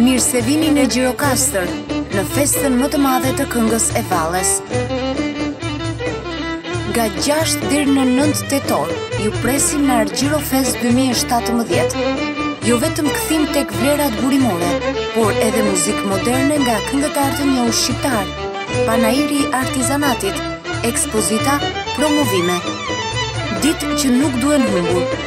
Mirë se vini në Gjirokastër, në festën më të madhe të këngës e valles. Nga 6 deri në 9 tetor, ju presim në Argjiro Fest 2017. Jo vetëm kthim tek vlerat burimore, por edhe muzikë moderne nga këngëtarë të njohur shqiptarë, panairi i artizanatit, ekspozita, promovime. Ditë që nuk duhen humbur,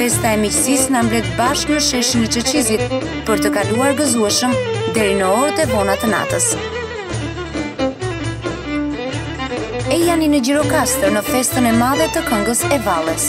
Festa e miqësisë na mbledh bashkë në sheshin e Çerçizit për të kaluar gëzueshëm deri në orët e vona të natës. Ejani në Gjirokastër në festën e madhe të këngës e valles.